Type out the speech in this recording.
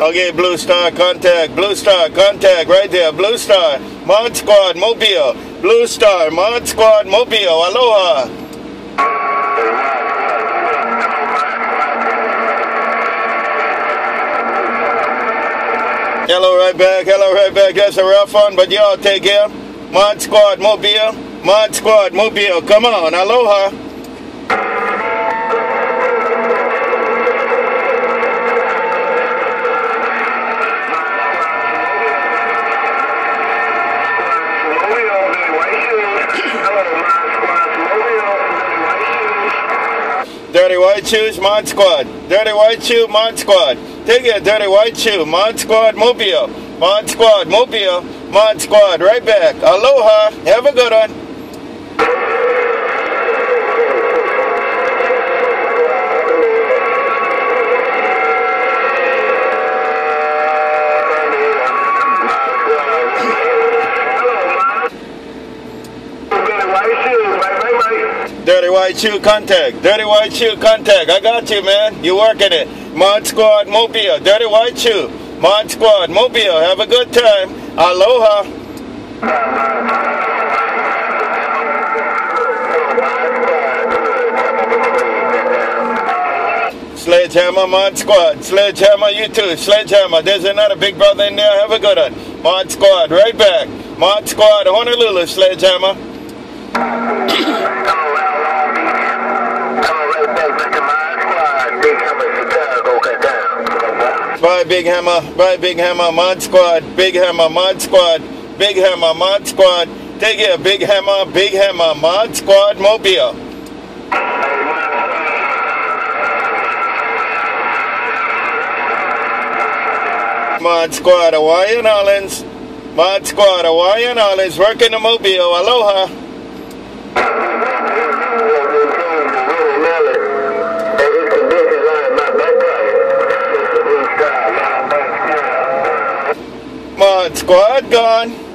Okay, Blue Star, contact. Blue Star, contact. Right there. Blue Star, Mod Squad, Mobile. Blue Star, Mod Squad, Mobile. Aloha. Hello, right back. Hello, right back. That's a rough one, but y'all take care. Mod Squad, Mobile. Mod Squad, Mobile. Come on. Aloha. Dirty White Shoes, Mod Squad. Dirty White Shoe, Mod Squad. Take it, Dirty White Shoe, Mod Squad, Mobile. Mod Squad, Mobile. Mod Squad, right back. Aloha. Have a good one. Dirty White Shoe, contact. Dirty White Shoe, contact. I got you, man. You working it. Mod Squad, Mobile. Dirty White Shoe, Mod Squad, Mobile. Have a good time. Aloha. Sledgehammer, Mod Squad. Sledgehammer, you too. Sledgehammer. There's another big brother in there. Have a good one. Mod Squad, right back. Mod Squad, Honolulu, Sledgehammer. Bye, Big Hammer. Bye, Big Hammer. Mod Squad. Big Hammer. Mod Squad. Big Hammer. Mod Squad. Take it, Big Hammer. Big Hammer. Mod Squad. Mobile. Mod Squad. Hawaiian Islands. Mod Squad. Hawaiian Islands. Working the Mobile. Aloha. Squad gone.